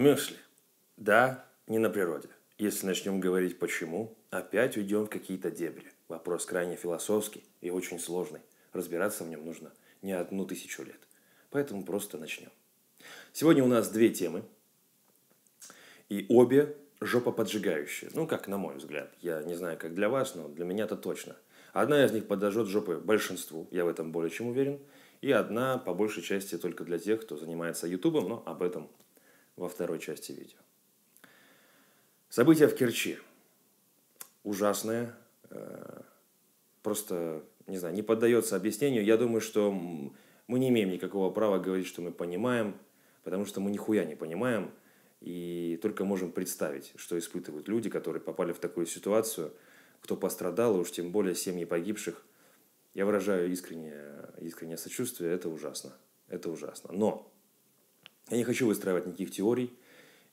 Мюсли. Да, не на природе. Если начнем говорить почему, опять уйдем в какие-то дебри. Вопрос крайне философский и очень сложный. Разбираться в нем нужно не одну тысячу лет. Поэтому просто начнем. Сегодня у нас две темы. И обе жопоподжигающие. Ну, как на мой взгляд. Я не знаю, как для вас, но для меня это точно. Одна из них подожжет жопы большинству, я в этом более чем уверен. И одна, по большей части, только для тех, кто занимается ютубом, но об этом во второй части видео. События в Керчи. Ужасное. Э, просто, не знаю, не поддается объяснению. Я думаю, что мы не имеем никакого права говорить, что мы понимаем, потому что мы нихуя не понимаем. И только можем представить, что испытывают люди, которые попали в такую ситуацию, кто пострадал, и уж тем более семьи погибших. Я выражаю искреннее, искреннее сочувствие, это ужасно. Это ужасно. Но я не хочу выстраивать никаких теорий,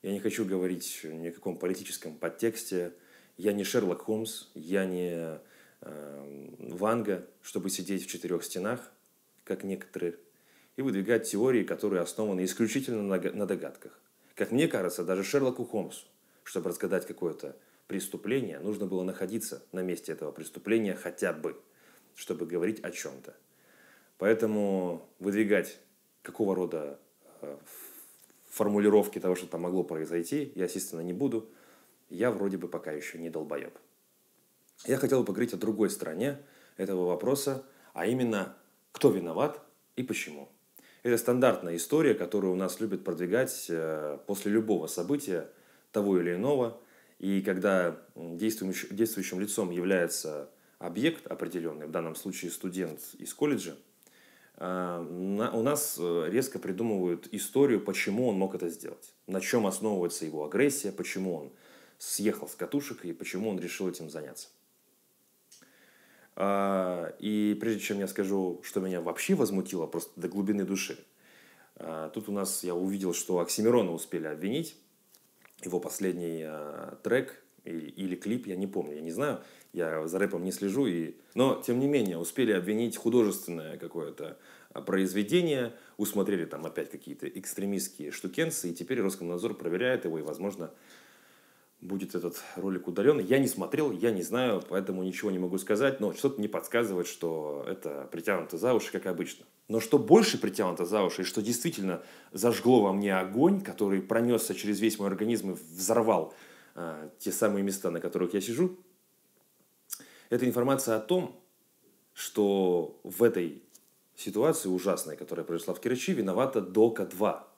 я не хочу говорить ни о каком политическом подтексте. Я не Шерлок Холмс, я не э, Ванга, чтобы сидеть в четырех стенах, как некоторые, и выдвигать теории, которые основаны исключительно на, на догадках. Как мне кажется, даже Шерлоку Холмсу, чтобы разгадать какое-то преступление, нужно было находиться на месте этого преступления хотя бы, чтобы говорить о чем-то. Поэтому выдвигать какого рода формулировки того, что там могло произойти, я, естественно, не буду. Я вроде бы пока еще не долбоеб. Я хотел бы поговорить о другой стороне этого вопроса, а именно, кто виноват и почему. Это стандартная история, которую у нас любят продвигать э, после любого события, того или иного. И когда действующим, действующим лицом является объект определенный, в данном случае студент из колледжа, у нас э, резко придумывают историю, почему он мог это сделать, на чем основывается его агрессия, почему он съехал с катушек и почему он решил этим заняться. А, и прежде чем я скажу, что меня вообще возмутило просто до глубины души, а, тут у нас я увидел, что Оксимирона успели обвинить, его последний трек или клип, я не помню, я не знаю, я за рэпом не слежу, и... но тем не менее успели обвинить художественное какое-то а, произведение, усмотрели там опять какие-то экстремистские штукенцы, и теперь Роскомнадзор проверяет его, и, возможно, будет этот ролик удален. Я не смотрел, я не знаю, поэтому ничего не могу сказать, но что-то не подсказывает, что это притянуто за уши, как обычно. Но что больше притянуто за уши, и что действительно зажгло во мне огонь, который пронесся через весь мой организм и взорвал э, те самые места, на которых я сижу, это информация о том, что в этой ситуации ужасной, которая произошла в Керчи, виновата Дока 2.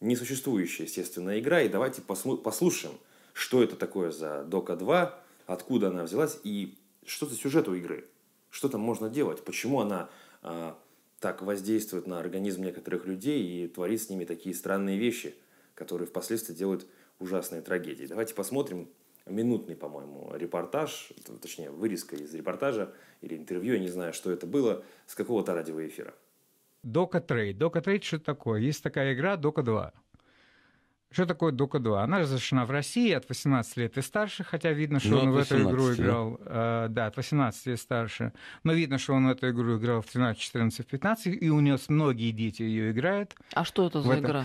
Несуществующая, естественно, игра. И давайте послушаем, что это такое за Дока 2, откуда она взялась и что за сюжет у игры. Что там можно делать, почему она а, так воздействует на организм некоторых людей и творит с ними такие странные вещи, которые впоследствии делают ужасные трагедии. Давайте посмотрим, минутный, по-моему, репортаж, точнее, вырезка из репортажа или интервью, я не знаю, что это было, с какого-то радиоэфира. Дока Trade. Дока Trade что такое? Есть такая игра Дока 2. Что такое Дока 2? Она разрешена в России от 18 лет и старше, хотя видно, что ну, он в эту игру играл. Э, да, от 18 и старше. Но видно, что он в эту игру играл в 13, 14, 15, и у него многие дети ее играют. А что это за этом. игра?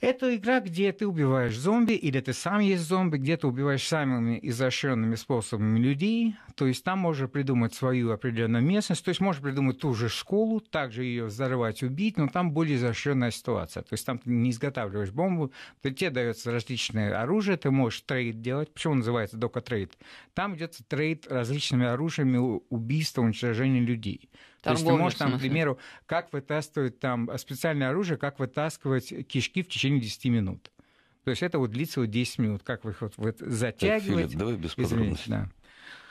Это игра, где ты убиваешь зомби, или ты сам есть зомби, где ты убиваешь самыми изощренными способами людей. То есть там можно придумать свою определенную местность, то есть можно придумать ту же школу, также ее взорвать, убить, но там более изощренная ситуация. То есть там ты не изготавливаешь бомбу, то тебе дается различное оружие, ты можешь trade делать. Почему он называется дока trade? Там идется trade различными оружиями убийства, уничтожения людей. Торговля, То есть ты можешь там, к примеру, как вытаскивать там специальное оружие, как вытаскивать кишки в течение 10 минут. То есть это вот длится вот 10 минут, как вы их вот, вот затягивать. Так, Филипп, давай без подробностей. Да.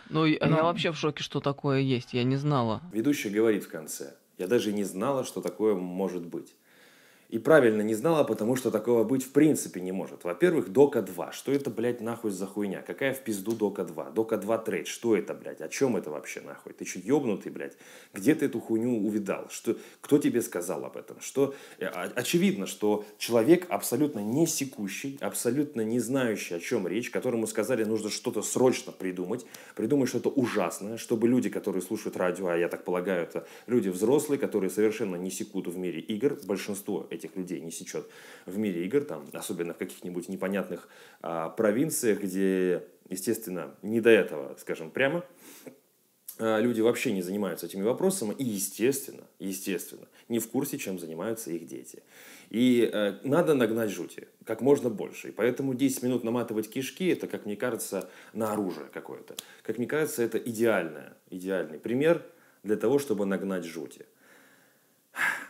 Ну, Но... я вообще в шоке, что такое есть, я не знала. Ведущий говорит в конце, я даже не знала, что такое может быть. И правильно не знала, потому что такого быть в принципе не может. Во-первых, Дока 2. Что это, блядь, нахуй за хуйня? Какая в пизду Дока 2? Дока 2 trade. Что это, блядь? О чем это вообще, нахуй? Ты что, ебнутый, блядь? Где ты эту хуйню увидал? Что, кто тебе сказал об этом? Что, э, очевидно, что человек абсолютно не секущий, абсолютно не знающий, о чем речь, которому сказали, нужно что-то срочно придумать, придумать что-то ужасное, чтобы люди, которые слушают радио, а я так полагаю, это люди взрослые, которые совершенно не секут в мире игр, большинство этих людей не сечет в мире игр, там, особенно в каких-нибудь непонятных а, провинциях, где, естественно, не до этого, скажем прямо, а, люди вообще не занимаются этими вопросами и, естественно, естественно, не в курсе, чем занимаются их дети. И э, надо нагнать жути как можно больше. И поэтому 10 минут наматывать кишки, это, как мне кажется, на оружие какое-то. Как мне кажется, это идеальное, идеальный пример для того, чтобы нагнать жути.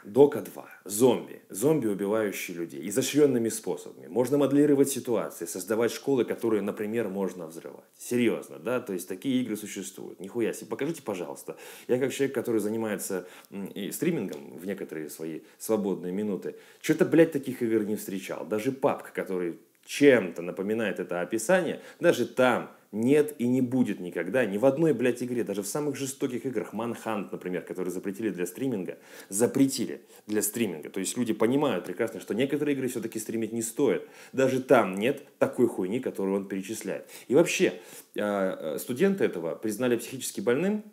Дока 2. Зомби. Зомби, убивающие людей. Изощренными способами. Можно моделировать ситуации, создавать школы, которые, например, можно взрывать. Серьезно, да? То есть такие игры существуют. Нихуя себе. Покажите, пожалуйста. Я как человек, который занимается и стримингом в некоторые свои свободные минуты, что-то, блядь, таких игр не встречал. Даже папка, который чем-то напоминает это описание, даже там нет и не будет никогда ни в одной, блядь, игре, даже в самых жестоких играх, Manhunt, например, которые запретили для стриминга, запретили для стриминга. То есть люди понимают прекрасно, что некоторые игры все-таки стримить не стоит. Даже там нет такой хуйни, которую он перечисляет. И вообще, а, а, студенты этого признали психически больным,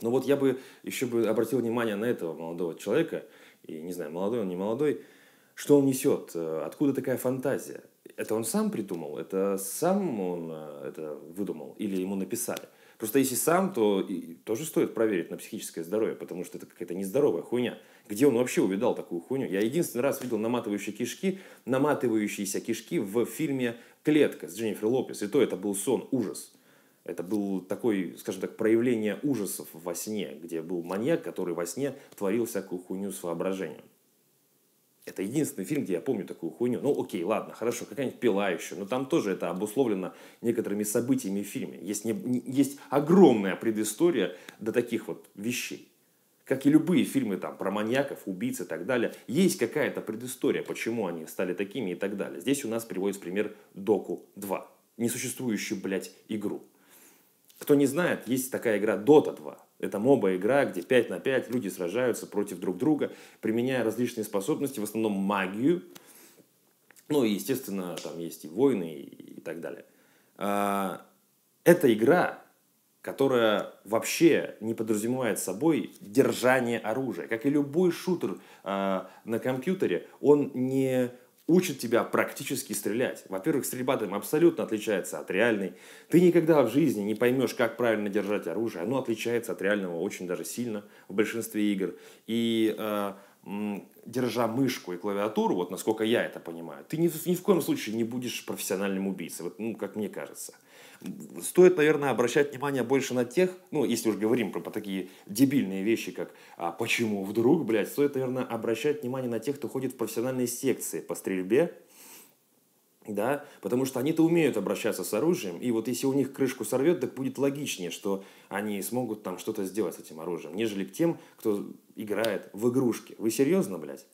но вот я бы еще бы обратил внимание на этого молодого человека, и не знаю, молодой он, не молодой, что он несет, э, откуда такая фантазия это он сам придумал, это сам он э, это выдумал или ему написали. Просто если сам, то и, тоже стоит проверить на психическое здоровье, потому что это какая-то нездоровая хуйня. Где он вообще увидал такую хуйню? Я единственный раз видел наматывающие кишки, наматывающиеся кишки в фильме «Клетка» с Дженнифер Лопес. И то это был сон, ужас. Это был такой, скажем так, проявление ужасов во сне, где был маньяк, который во сне творил всякую хуйню с воображением. Это единственный фильм, где я помню такую хуйню. Ну, окей, ладно, хорошо, какая-нибудь «Пила» еще. Но там тоже это обусловлено некоторыми событиями в фильме. Есть, не, есть огромная предыстория до таких вот вещей. Как и любые фильмы там, про маньяков, убийц и так далее. Есть какая-то предыстория, почему они стали такими и так далее. Здесь у нас приводится пример «Доку 2». Несуществующую, блядь, игру. Кто не знает, есть такая игра Dota 2. Это моба-игра, где 5 на 5 люди сражаются против друг друга, применяя различные способности, в основном магию. Ну и, естественно, там есть и войны и, так далее. А, это игра, которая вообще не подразумевает собой держание оружия. Как и любой шутер а, на компьютере, он не учат тебя практически стрелять. Во-первых, стрельба там абсолютно отличается от реальной. Ты никогда в жизни не поймешь, как правильно держать оружие. Оно отличается от реального очень даже сильно в большинстве игр. И э, держа мышку и клавиатуру, вот насколько я это понимаю, ты ни, ни в коем случае не будешь профессиональным убийцей, вот, ну, как мне кажется стоит, наверное, обращать внимание больше на тех, ну, если уж говорим про, про такие дебильные вещи, как а, «почему вдруг», блядь, стоит, наверное, обращать внимание на тех, кто ходит в профессиональные секции по стрельбе, да, потому что они-то умеют обращаться с оружием, и вот если у них крышку сорвет, так будет логичнее, что они смогут там что-то сделать с этим оружием, нежели к тем, кто играет в игрушки. Вы серьезно, блядь?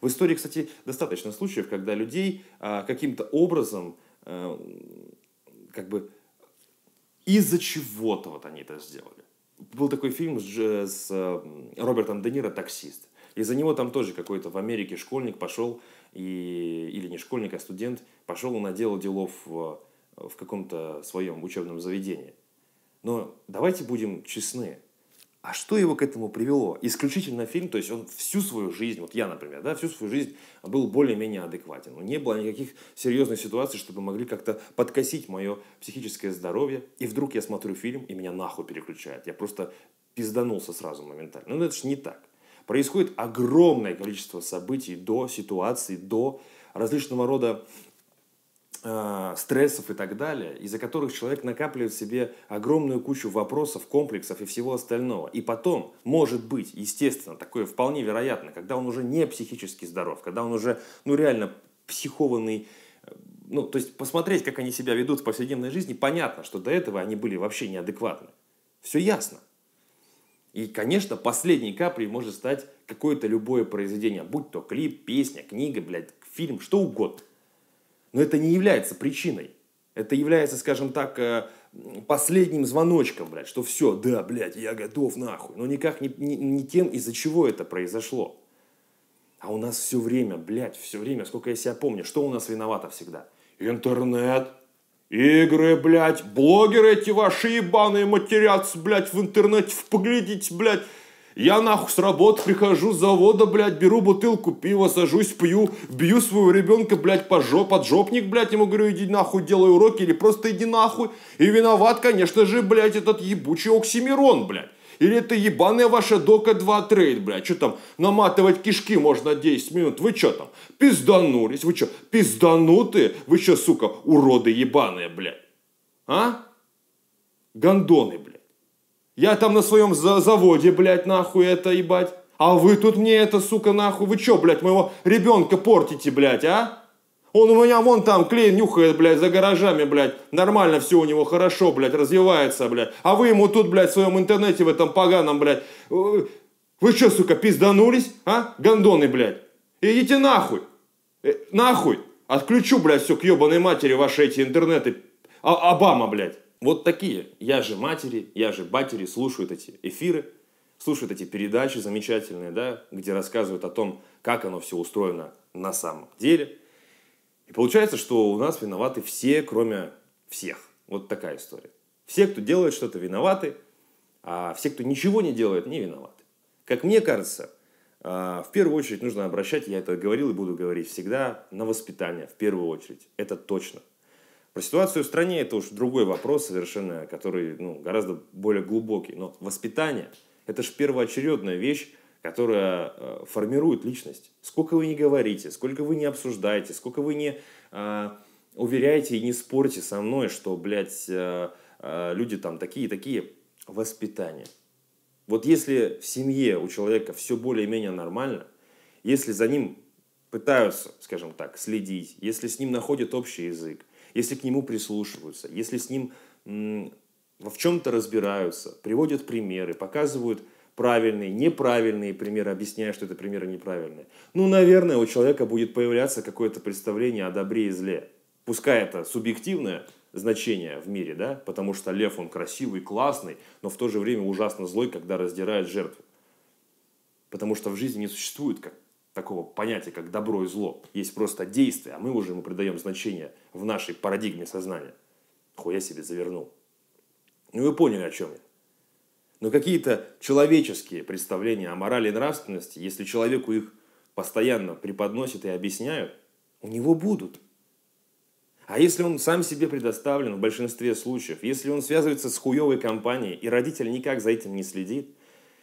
В истории, кстати, достаточно случаев, когда людей а, каким-то образом а, как бы из-за чего-то вот они это сделали. Был такой фильм с, с э, Робертом Де Ниро «Таксист». Из-за него там тоже какой-то в Америке школьник пошел, и, или не школьник, а студент, пошел и наделал делов в, в каком-то своем учебном заведении. Но давайте будем честны. А что его к этому привело? Исключительно фильм, то есть он всю свою жизнь, вот я, например, да, всю свою жизнь был более-менее адекватен. Не было никаких серьезных ситуаций, чтобы могли как-то подкосить мое психическое здоровье. И вдруг я смотрю фильм, и меня нахуй переключает. Я просто пизданулся сразу моментально. Но это же не так. Происходит огромное количество событий до ситуации, до различного рода э, стрессов и так далее, из-за которых человек накапливает в себе огромную кучу вопросов, комплексов и всего остального. И потом, может быть, естественно, такое вполне вероятно, когда он уже не психически здоров, когда он уже, ну реально психованный, э, ну, то есть посмотреть, как они себя ведут в повседневной жизни, понятно, что до этого они были вообще неадекватны. Все ясно. И, конечно, последней каплей может стать какое-то любое произведение, будь то клип, песня, книга, блядь, фильм, что угодно. Но это не является причиной. Это является, скажем так, э, последним звоночком, блядь, что все, да, блядь, я готов нахуй. Но никак не, не, не тем, из-за чего это произошло. А у нас все время, блядь, все время, сколько я себя помню, что у нас виновато всегда? Интернет, игры, блядь, блогеры эти ваши ебаные матерятся, блядь, в интернете, поглядите, блядь, Я нахуй с работы прихожу с завода, блядь, беру бутылку пива, сажусь, пью, бью своего ребенка, блядь, по жоп, поджопник, блядь, ему говорю, иди нахуй, делай уроки, или просто иди нахуй. И виноват, конечно же, блядь, этот ебучий Оксимирон, блядь. Или это ебаная ваша дока 2 трейд, блядь. Что там, наматывать кишки можно 10 минут. Вы что там, пизданулись? Вы что, пизданутые? Вы что, сука, уроды ебаные, блядь? А? Гондоны, блядь. Я там на своем заводе, блядь, нахуй это ебать. А вы тут мне это, сука, нахуй. Вы что, блядь, моего ребенка портите, блядь, а? Он у меня вон там клей нюхает, блядь, за гаражами, блядь. Нормально все у него хорошо, блядь, развивается, блядь. А вы ему тут, блядь, в своем интернете, в этом поганом, блядь. Вы что, сука, пизданулись, а? Гондоны, блядь. Идите нахуй. Э, нахуй. Отключу, блядь, все к ебаной матери ваши эти интернеты. А Обама, блядь. Вот такие. Я же матери, я же батери слушают эти эфиры, слушают эти передачи замечательные, да, где рассказывают о том, как оно все устроено на самом деле – и получается, что у нас виноваты все, кроме всех. Вот такая история. Все, кто делает что-то, виноваты, а все, кто ничего не делает, не виноваты. Как мне кажется, а, в первую очередь нужно обращать, я это говорил и буду говорить всегда, на воспитание, в первую очередь. Это точно. Про ситуацию в стране это уж другой вопрос совершенно, который ну, гораздо более глубокий. Но воспитание – это же первоочередная вещь, которая э, формирует личность. Сколько вы не говорите, сколько вы не обсуждаете, сколько вы не э, уверяете и не спорите со мной, что, блядь, э, э, люди там такие-такие, воспитание. Вот если в семье у человека все более-менее нормально, если за ним пытаются, скажем так, следить, если с ним находят общий язык, если к нему прислушиваются, если с ним в чем-то разбираются, приводят примеры, показывают правильные, неправильные примеры, объясняя, что это примеры неправильные. Ну, наверное, у человека будет появляться какое-то представление о добре и зле. Пускай это субъективное значение в мире, да, потому что лев, он красивый, классный, но в то же время ужасно злой, когда раздирает жертву. Потому что в жизни не существует как такого понятия, как добро и зло. Есть просто действие, а мы уже ему придаем значение в нашей парадигме сознания. Хуя себе завернул. Ну вы поняли, о чем я. Но какие-то человеческие представления о морали и нравственности, если человеку их постоянно преподносят и объясняют, у него будут. А если он сам себе предоставлен в большинстве случаев, если он связывается с хуевой компанией, и родитель никак за этим не следит,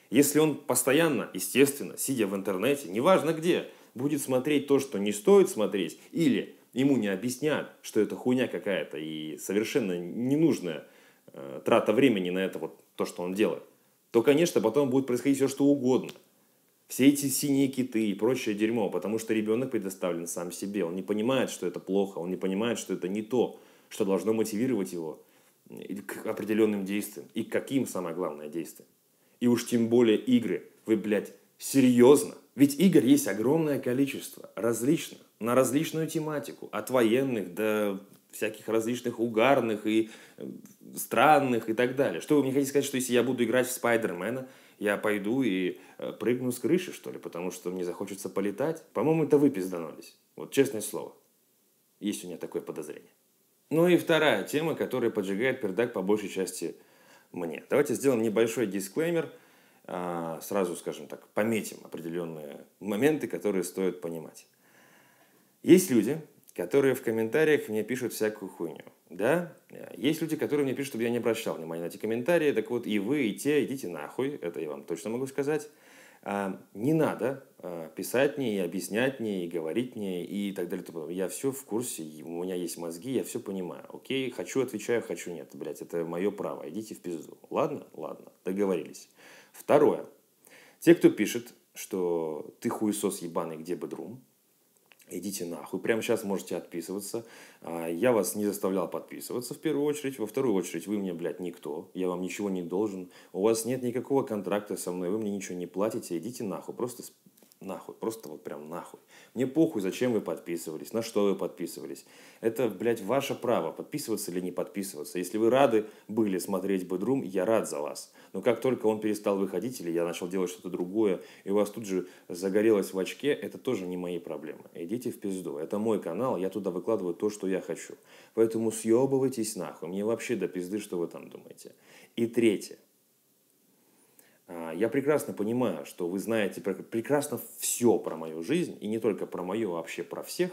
если он постоянно, естественно, сидя в интернете, неважно где, будет смотреть то, что не стоит смотреть, или ему не объяснят, что это хуйня какая-то и совершенно ненужная э, трата времени на это вот то, что он делает, то, конечно, потом будет происходить все, что угодно. Все эти синие киты и прочее дерьмо, потому что ребенок предоставлен сам себе. Он не понимает, что это плохо, он не понимает, что это не то, что должно мотивировать его к определенным действиям. И каким, самое главное, действием. И уж тем более игры. Вы, блядь, серьезно? Ведь игр есть огромное количество, различных, на различную тематику. От военных до всяких различных угарных и э, странных и так далее. Что вы мне хотите сказать, что если я буду играть в Спайдермена, я пойду и э, прыгну с крыши, что ли, потому что мне захочется полетать? По-моему, это вы пизданулись. Вот честное слово. Есть у меня такое подозрение. Ну и вторая тема, которая поджигает пердак по большей части мне. Давайте сделаем небольшой дисклеймер. А, сразу, скажем так, пометим определенные моменты, которые стоит понимать. Есть люди, которые в комментариях мне пишут всякую хуйню. Да, есть люди, которые мне пишут, чтобы я не обращал внимания на эти комментарии. Так вот, и вы, и те, идите нахуй, это я вам точно могу сказать. А, не надо а, писать мне и объяснять мне, и говорить мне, и так далее. Я все в курсе, у меня есть мозги, я все понимаю. Окей, хочу отвечаю, хочу нет. Блять, это мое право, идите в пизду. Ладно? Ладно, договорились. Второе. Те, кто пишет, что ты хуесос ебаный, где бы друм, идите нахуй. Прямо сейчас можете отписываться. А, я вас не заставлял подписываться в первую очередь. Во вторую очередь вы мне, блядь, никто. Я вам ничего не должен. У вас нет никакого контракта со мной. Вы мне ничего не платите. Идите нахуй. Просто Нахуй, просто вот прям нахуй. Мне похуй, зачем вы подписывались, на что вы подписывались. Это, блядь, ваше право, подписываться или не подписываться. Если вы рады были смотреть Бэдрум, я рад за вас. Но как только он перестал выходить, или я начал делать что-то другое, и у вас тут же загорелось в очке, это тоже не мои проблемы. Идите в пизду. Это мой канал, я туда выкладываю то, что я хочу. Поэтому съебывайтесь нахуй. Мне вообще до пизды, что вы там думаете. И третье. А, я прекрасно понимаю, что вы знаете прекрасно все про мою жизнь, и не только про мою, а вообще про всех.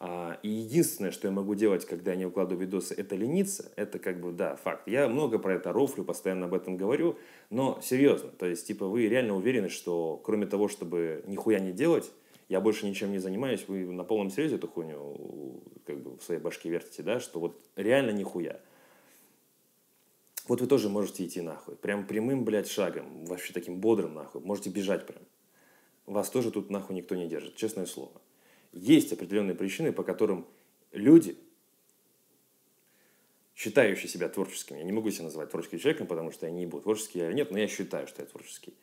А, и единственное, что я могу делать, когда я не выкладываю видосы, это лениться. Это как бы, да, факт. Я много про это рофлю, постоянно об этом говорю, но серьезно. То есть, типа, вы реально уверены, что кроме того, чтобы нихуя не делать, я больше ничем не занимаюсь, вы на полном серьезе эту хуйню как бы в своей башке вертите, да, что вот реально нихуя. Вот вы тоже можете идти нахуй. Прям прямым, блядь, шагом. Вообще таким бодрым нахуй. Можете бежать прям. Вас тоже тут нахуй никто не держит. Честное слово. Есть определенные причины, по которым люди, считающие себя творческими, я не могу себя называть творческим человеком, потому что я не был творческий, я нет, но я считаю, что я творческий,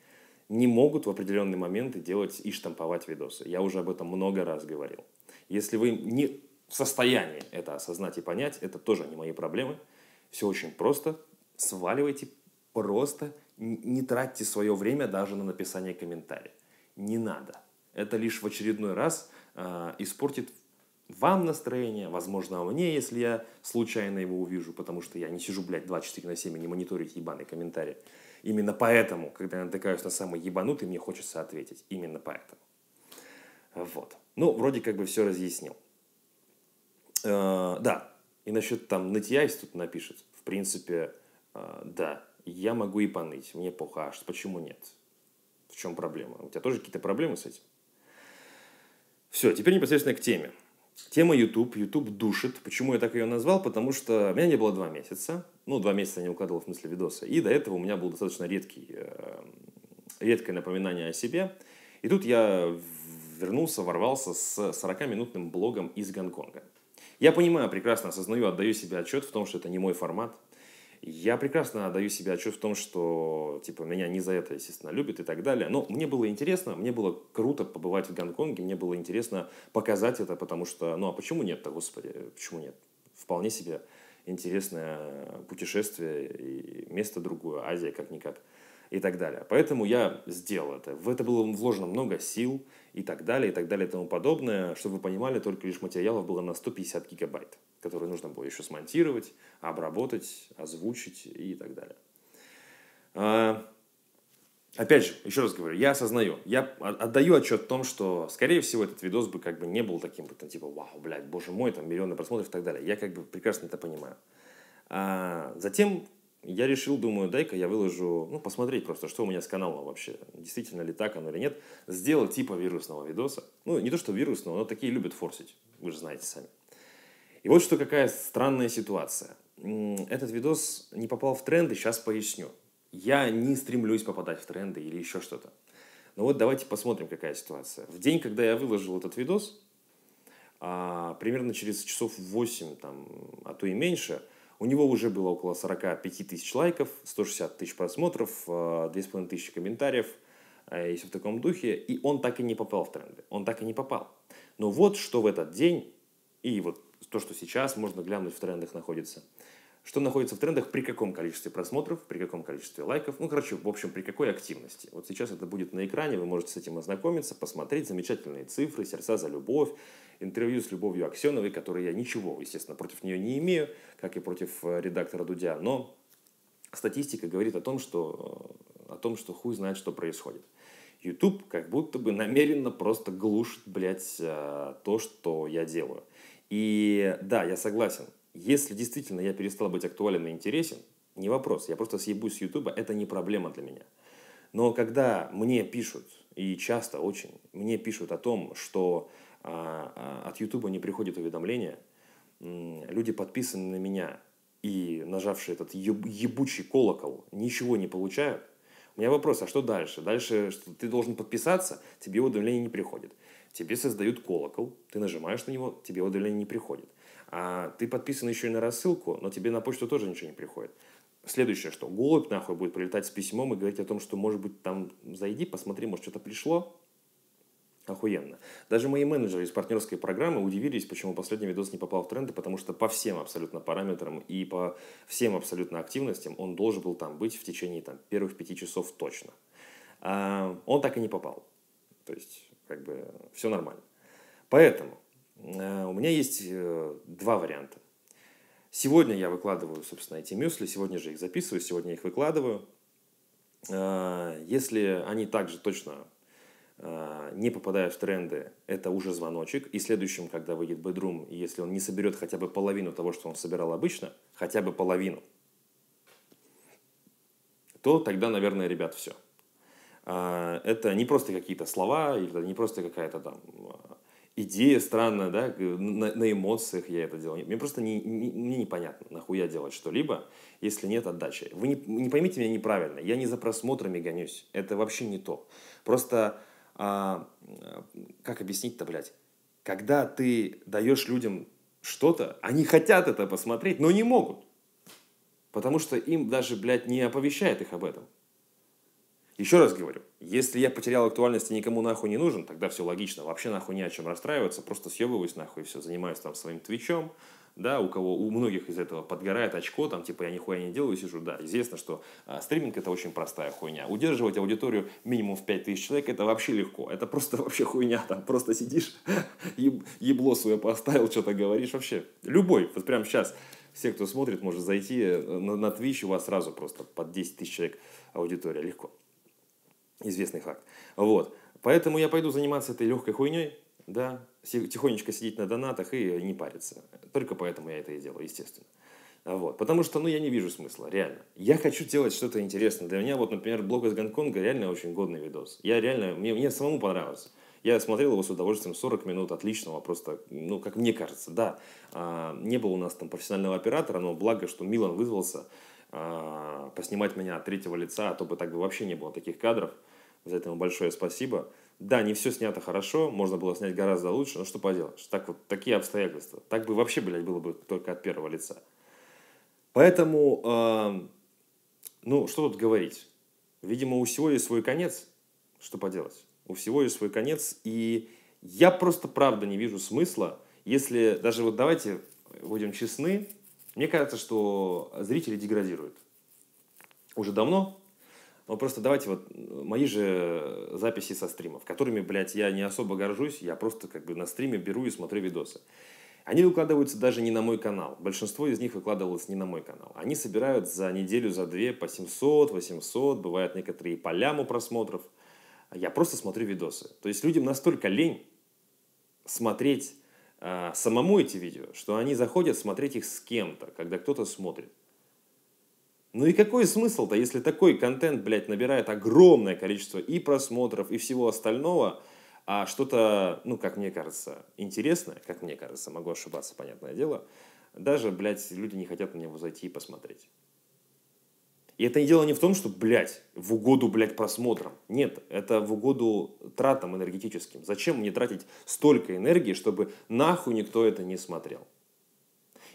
не могут в определенные моменты делать и штамповать видосы. Я уже об этом много раз говорил. Если вы не в состоянии это осознать и понять, это тоже не мои проблемы. Все очень просто сваливайте просто, не тратьте свое время даже на написание комментариев. Не надо. Это лишь в очередной раз э, испортит вам настроение, возможно, мне, если я случайно его увижу, потому что я не сижу, блядь, 24 на 7 и не мониторю ебаные комментарии. Именно поэтому, когда я натыкаюсь на самый ебанутый, мне хочется ответить. Именно поэтому. Вот. Ну, вроде как бы все разъяснил. Э, да, и насчет там нытья, если тут напишет, в принципе, а, да, я могу и поныть, мне плохо, а почему нет? В чем проблема? У тебя тоже какие-то проблемы с этим? Все, теперь непосредственно к теме. Тема YouTube. YouTube душит. Почему я так ее назвал? Потому что у меня не было два месяца. Ну, два месяца я не укладывал в смысле видоса. И до этого у меня был достаточно редкий, э, редкое напоминание о себе. И тут я вернулся, ворвался с 40-минутным блогом из Гонконга. Я понимаю, прекрасно осознаю, отдаю себе отчет в том, что это не мой формат. Я прекрасно отдаю себе отчет в том, что типа меня не за это, естественно, любят и так далее. Но мне было интересно, мне было круто побывать в Гонконге, мне было интересно показать это, потому что, ну а почему нет-то, господи, почему нет? Вполне себе интересное путешествие и место другое, Азия как-никак и так далее. Поэтому я сделал это. В это было вложено много сил и так далее, и так далее, и тому подобное. Чтобы вы понимали, только лишь материалов было на 150 гигабайт, которые нужно было еще смонтировать, обработать, озвучить и так далее. А, опять же, еще раз говорю, я осознаю, я отдаю отчет в том, что, скорее всего, этот видос бы как бы не был таким, вот, типа, вау, блядь, боже мой, там миллионы просмотров и так далее. Я как бы прекрасно это понимаю. А затем я решил, думаю, дай-ка я выложу, ну, посмотреть просто, что у меня с каналом вообще, действительно ли так оно или нет, сделать типа вирусного видоса. Ну, не то, что вирусного, но такие любят форсить, вы же знаете сами. И вот что какая странная ситуация. Этот видос не попал в тренды, сейчас поясню. Я не стремлюсь попадать в тренды или еще что-то. Но вот давайте посмотрим, какая ситуация. В день, когда я выложил этот видос, а, примерно через часов 8, там, а то и меньше – у него уже было около 45 тысяч лайков, 160 тысяч просмотров, 2,5 э, тысячи комментариев, э, если в таком духе. И он так и не попал в тренды. Он так и не попал. Но вот что в этот день, и вот то, что сейчас можно глянуть в трендах находится – что находится в трендах, при каком количестве просмотров, при каком количестве лайков, ну, короче, в общем, при какой активности. Вот сейчас это будет на экране, вы можете с этим ознакомиться, посмотреть замечательные цифры, сердца за любовь, интервью с Любовью Аксеновой, которой я ничего, естественно, против нее не имею, как и против э, редактора Дудя, но статистика говорит о том, что, э, о том, что хуй знает, что происходит. YouTube как будто бы намеренно просто глушит, блядь, э, то, что я делаю. И да, я согласен, если действительно я перестал быть актуален и интересен, не вопрос, я просто съебусь с Ютуба, это не проблема для меня. Но когда мне пишут, и часто очень, мне пишут о том, что от Ютуба не приходит уведомления, люди подписаны на меня и нажавшие этот еб, ебучий колокол ничего не получают, у меня вопрос, а что дальше? Дальше что ты должен подписаться, тебе уведомление не приходит. Тебе создают колокол, ты нажимаешь на него, тебе уведомление не приходит. А ты подписан еще и на рассылку, но тебе на почту тоже ничего не приходит. Следующее, что голубь нахуй будет прилетать с письмом и говорить о том, что, может быть, там зайди, посмотри, может, что-то пришло. Охуенно. Даже мои менеджеры из партнерской программы удивились, почему последний видос не попал в тренды, потому что по всем абсолютно параметрам и по всем абсолютно активностям он должен был там быть в течение там, первых пяти часов точно. А он так и не попал. То есть, как бы, все нормально. Поэтому Э, у меня есть э, два варианта. Сегодня я выкладываю, собственно, эти мюсли, сегодня же их записываю, сегодня их выкладываю. э, если они также точно не попадают в тренды, это уже звоночек. И следующим, когда выйдет Bedroom, если он не соберет хотя бы половину того, что он собирал обычно, хотя бы половину, то тогда, наверное, ребят, все. А, это не просто какие-то слова, или не просто какая-то там а, идея странная, да, на, на эмоциях я это делаю. Мне просто не, не, мне непонятно, нахуя делать что-либо, если нет отдачи. Вы не, не поймите меня неправильно, я не за просмотрами гонюсь, это вообще не то. Просто, а, как объяснить-то, блядь, когда ты даешь людям что-то, они хотят это посмотреть, но не могут. Потому что им даже, блядь, не оповещает их об этом. Еще раз говорю, если я потерял актуальность и никому нахуй не нужен, тогда все логично. Вообще нахуй не о чем расстраиваться, просто съебываюсь нахуй и все, занимаюсь там своим твичом, да, у кого, у многих из этого подгорает очко, там, типа, я нихуя не делаю, сижу, да, известно, что а, стриминг это очень простая хуйня. Удерживать аудиторию минимум в 5000 человек, это вообще легко, это просто вообще хуйня, там, просто сидишь, еб, ебло свое поставил, что-то говоришь, вообще, любой, вот прямо сейчас, все, кто смотрит, может зайти э, на, на Twitch, у вас сразу просто под 10 тысяч человек аудитория, легко. Известный факт. Вот. Поэтому я пойду заниматься этой легкой хуйней, да, тихонечко сидеть на донатах и не париться. Только поэтому я это и делаю, естественно. Вот. Потому что, ну, я не вижу смысла, реально. Я хочу делать что-то интересное. Для меня, вот, например, блог из Гонконга реально очень годный видос. Я реально, мне, мне самому понравился. Я смотрел его с удовольствием 40 минут отличного, просто, ну, как мне кажется, да. А, не было у нас там профессионального оператора, но благо, что Милан вызвался а, поснимать меня от третьего лица, а то бы так бы вообще не было таких кадров. За это ему большое спасибо. Да, не все снято хорошо, можно было снять гораздо лучше, но что поделаешь, так вот, такие обстоятельства. Так бы вообще, блядь, было бы только от первого лица. Поэтому, э, ну, что тут говорить? Видимо, у всего есть свой конец. Что поделать? У всего есть свой конец. И я просто правда не вижу смысла, если даже вот давайте будем честны, мне кажется, что зрители деградируют. Уже давно, но просто давайте вот мои же записи со стримов, которыми, блядь, я не особо горжусь, я просто как бы на стриме беру и смотрю видосы. Они выкладываются даже не на мой канал. Большинство из них выкладывалось не на мой канал. Они собирают за неделю, за две по 700, 800, бывают некоторые по ляму просмотров. Я просто смотрю видосы. То есть людям настолько лень смотреть э, самому эти видео, что они заходят смотреть их с кем-то, когда кто-то смотрит. Ну и какой смысл-то, если такой контент, блядь, набирает огромное количество и просмотров, и всего остального, а что-то, ну, как мне кажется, интересное, как мне кажется, могу ошибаться, понятное дело, даже, блядь, люди не хотят на него зайти и посмотреть. И это дело не в том, что, блядь, в угоду, блядь, просмотрам. Нет, это в угоду тратам энергетическим. Зачем мне тратить столько энергии, чтобы нахуй никто это не смотрел?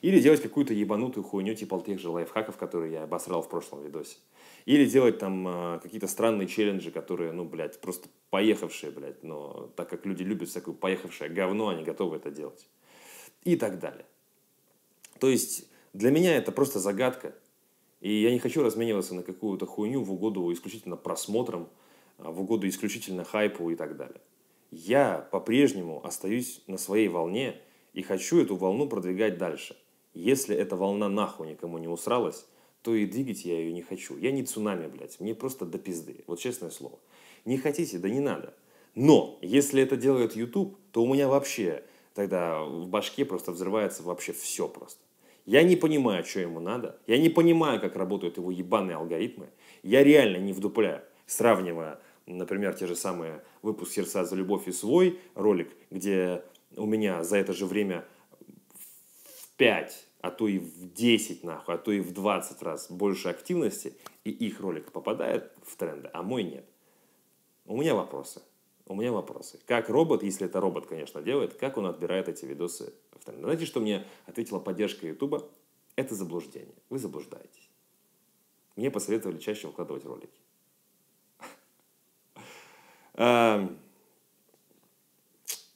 Или делать какую-то ебанутую хуйню, типа тех же лайфхаков, которые я обосрал в прошлом видосе. Или делать там э, какие-то странные челленджи, которые, ну, блядь, просто поехавшие, блядь. Но так как люди любят всякое поехавшее говно, они готовы это делать. И так далее. То есть для меня это просто загадка. И я не хочу размениваться на какую-то хуйню в угоду исключительно просмотрам, а, в угоду исключительно хайпу и так далее. Я по-прежнему остаюсь на своей волне и хочу эту волну продвигать дальше. Если эта волна нахуй никому не усралась, то и двигать я ее не хочу. Я не цунами, блядь, мне просто до пизды. Вот честное слово. Не хотите, да не надо. Но, если это делает YouTube, то у меня вообще тогда в башке просто взрывается вообще все просто. Я не понимаю, что ему надо. Я не понимаю, как работают его ебаные алгоритмы. Я реально не вдупляю, сравнивая, например, те же самые выпуск «Сердца за любовь» и свой ролик, где у меня за это же время 5, а то и в 10, нахуй, а то и в 20 раз больше активности, и их ролик попадает в тренды, а мой нет. У меня вопросы. У меня вопросы. Как робот, если это робот, конечно, делает, как он отбирает эти видосы в тренды? Знаете, что мне ответила поддержка Ютуба? Это заблуждение. Вы заблуждаетесь. Мне посоветовали чаще выкладывать ролики. Эм,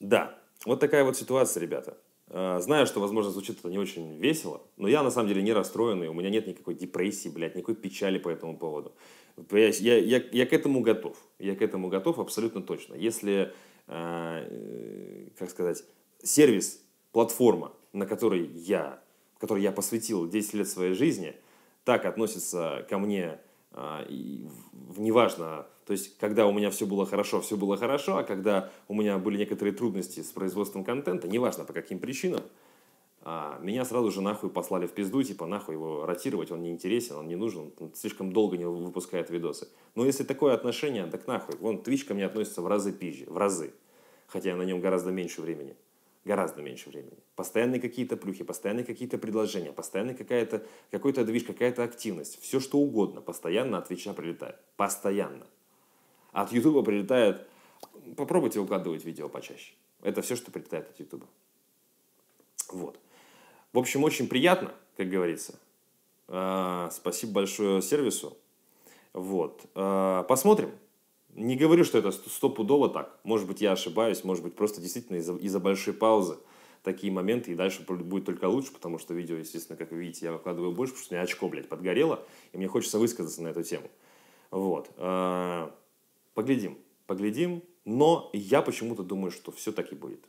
да, вот такая вот ситуация, ребята. Э, знаю, что, возможно, звучит это не очень весело, но я на самом деле не расстроенный, у меня нет никакой депрессии, блядь, никакой печали по этому поводу. Я, я, я к этому готов, я к этому готов абсолютно точно. Если, э, как сказать, сервис, платформа, на которой я, которой я посвятил 10 лет своей жизни, так относится ко мне А, и в- неважно, то есть, когда у меня все было хорошо, все было хорошо, а когда у меня были некоторые трудности с производством контента, неважно по каким причинам, а, меня сразу же нахуй послали в пизду, типа нахуй его ротировать, он не интересен, он не нужен, он слишком долго не выпускает видосы. Но если такое отношение, так нахуй. Вон Twitch ко мне относится в разы пизже, в разы. Хотя я на нем гораздо меньше времени. Гораздо меньше времени. Постоянные какие-то плюхи, постоянные какие-то предложения, постоянно какая-то, какой-то движ, какая-то активность. Все что угодно постоянно от Твича прилетает. Постоянно. От Ютуба прилетает... Попробуйте выкладывать видео почаще. Это все, что прилетает от Ютуба. Вот. В общем, очень приятно, как говорится. А, Спасибо большое сервису. Вот. А, Посмотрим. Не говорю, что это сто- стопудово так. Может быть, я ошибаюсь, может быть, просто действительно из-за из большой паузы такие моменты, и дальше будет только лучше, потому что видео, естественно, как вы видите, я выкладываю больше, потому что у меня очко, блядь, подгорело, и мне хочется высказаться на эту тему. Вот. Поглядим, поглядим, но я почему-то думаю, что все так и будет.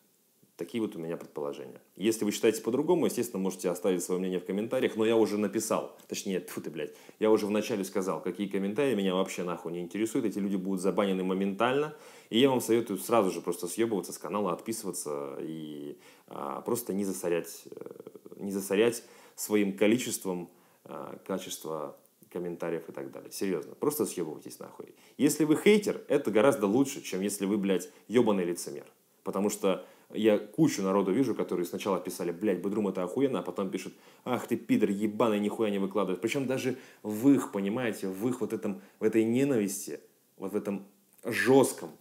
Такие вот у меня предположения. Если вы считаете по-другому, естественно, можете оставить свое мнение в комментариях, но я уже написал, точнее, тьфу ты, блядь, я уже вначале сказал, какие комментарии меня вообще нахуй не интересуют, эти люди будут забанены моментально, и я вам советую сразу же просто съебываться с канала, отписываться и а, просто не засорять, э, не засорять своим количеством а, качество комментариев и так далее. Серьезно. Просто съебывайтесь нахуй. Если вы хейтер, это гораздо лучше, чем если вы, блядь, ебаный лицемер. Потому что я кучу народу вижу, которые сначала писали, блядь, Бодрум это охуенно, а потом пишут, ах ты пидор ебаный, нихуя не выкладывает. Причем даже в их, понимаете, в их вот этом, в этой ненависти, вот в этом жестком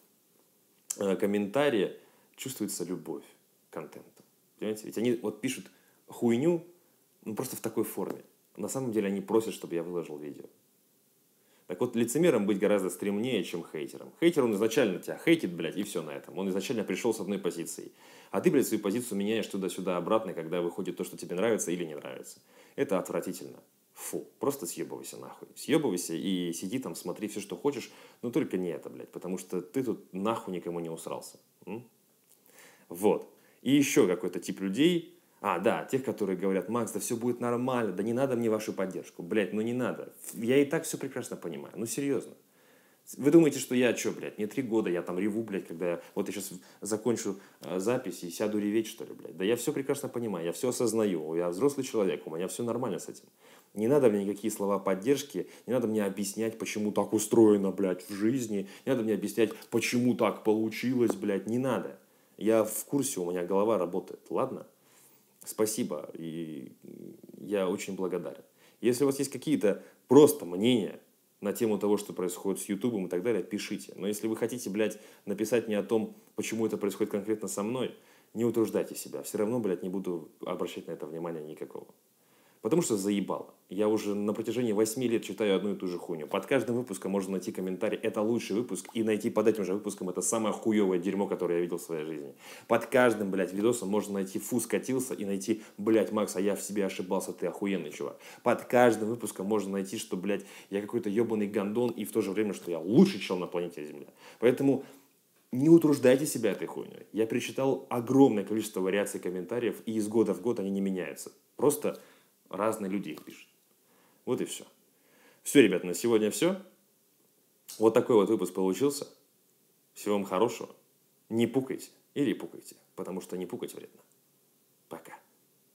э, комментарии чувствуется любовь к контенту. Понимаете? Ведь они вот пишут хуйню, ну просто в такой форме. На самом деле они просят, чтобы я выложил видео. Так вот, лицемером быть гораздо стремнее, чем хейтером. Хейтер, он изначально тебя хейтит, блядь, и все на этом. Он изначально пришел с одной позицией. А ты, блядь, свою позицию меняешь туда-сюда обратно, когда выходит то, что тебе нравится или не нравится. Это отвратительно. Фу, просто съебывайся нахуй. Съебывайся и сиди там, смотри все, что хочешь, но только не это, блядь, потому что ты тут нахуй никому не усрался. М? Вот. И еще какой-то тип людей, а, да, тех, которые говорят, Макс, да все будет нормально, да не надо мне вашу поддержку. Блядь, ну не надо. Я и так все прекрасно понимаю. Ну серьезно. Вы думаете, что я что, блядь, мне три года, я там реву, блядь, когда я, вот я сейчас закончу э, запись и сяду реветь, что ли, блядь. Да я все прекрасно понимаю, я все осознаю, я взрослый человек, у меня все нормально с этим. Не надо мне никакие слова поддержки, не надо мне объяснять, почему так устроено, блядь, в жизни, не надо мне объяснять, почему так получилось, блядь, не надо. Я в курсе, у меня голова работает, ладно? Спасибо, и я очень благодарен. Если у вас есть какие-то просто мнения на тему того, что происходит с Ютубом и так далее, пишите. Но если вы хотите, блядь, написать мне о том, почему это происходит конкретно со мной, не утруждайте себя. Все равно, блядь, не буду обращать на это внимания никакого. Потому что заебало. Я уже на протяжении 8 лет читаю одну и ту же хуйню. Под каждым выпуском можно найти комментарий «это лучший выпуск» и найти под этим же выпуском «это самое хуевое дерьмо, которое я видел в своей жизни». Под каждым, блядь, видосом можно найти «фу, скатился» и найти «блядь, Макс, а я в себе ошибался, ты охуенный чувак». Под каждым выпуском можно найти, что, блядь, я какой-то ебаный гондон и в то же время, что я лучший чел на планете Земля. Поэтому не утруждайте себя этой хуйней. Я перечитал огромное количество вариаций комментариев, и из года в год они не меняются. Просто разные люди их пишут. Вот и все. Все, ребят, на сегодня все. Вот такой вот выпуск получился. Всего вам хорошего. Не пукайте или пукайте, потому что не пукать вредно.